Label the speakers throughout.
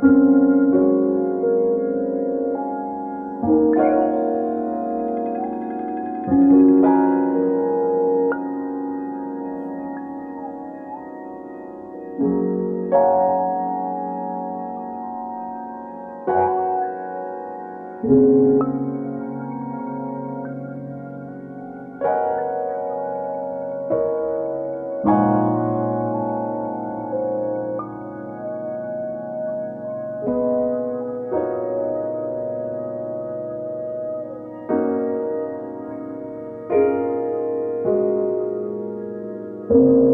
Speaker 1: thank you thank you.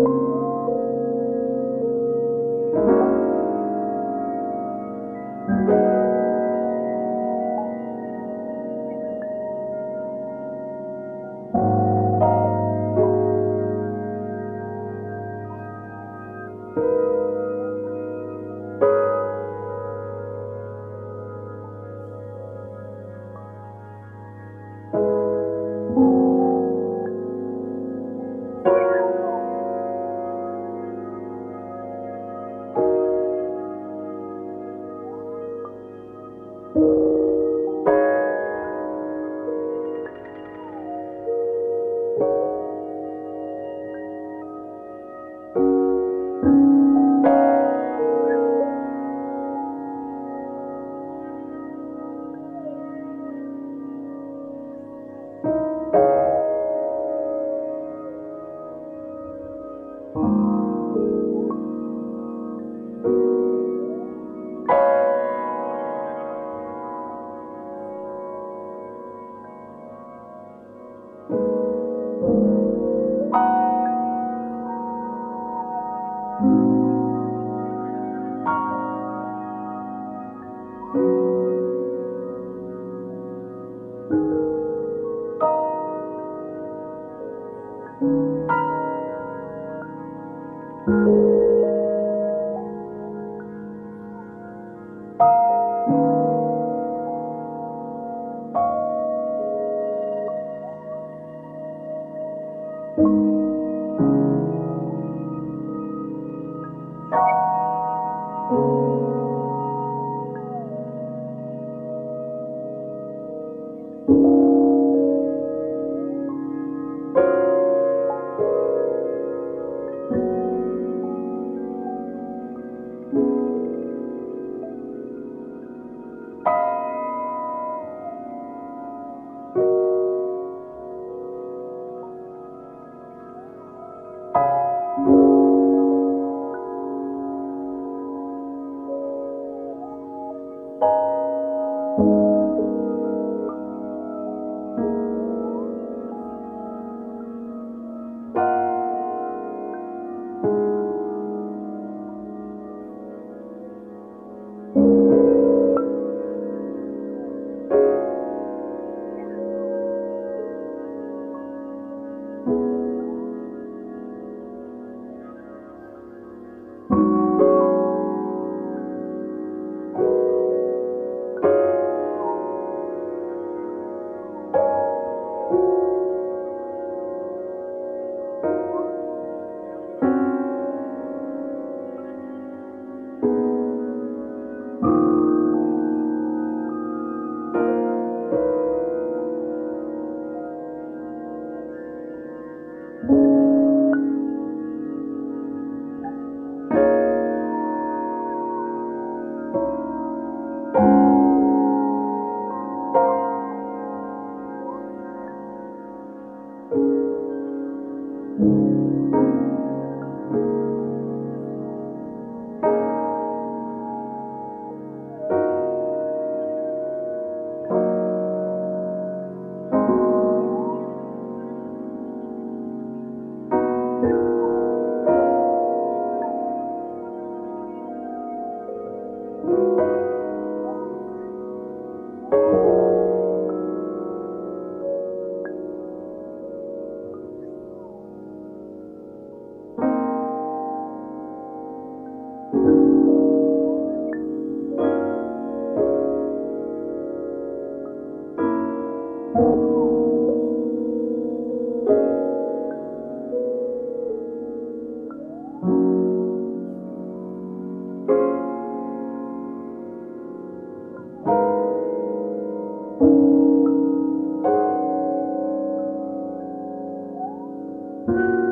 Speaker 1: thank you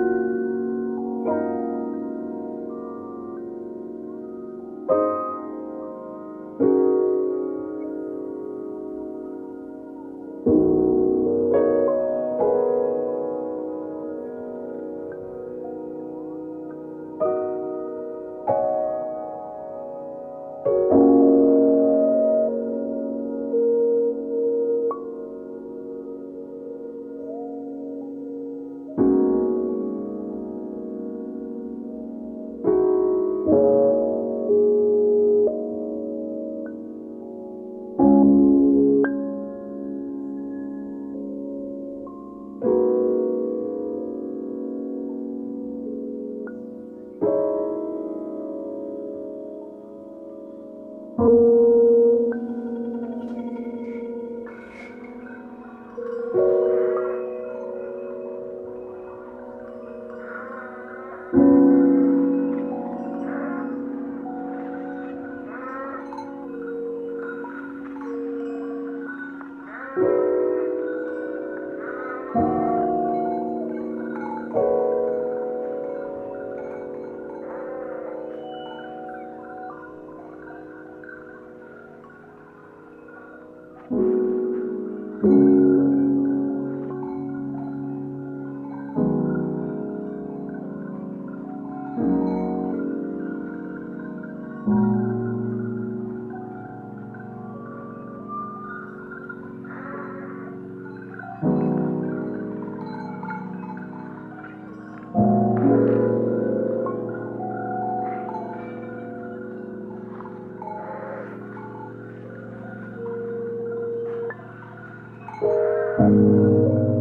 Speaker 2: Thank you.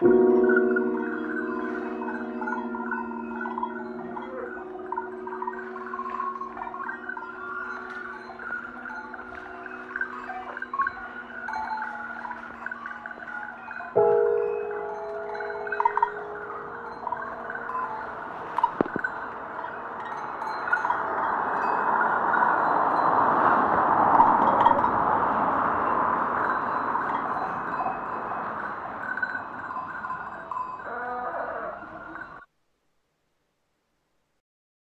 Speaker 1: you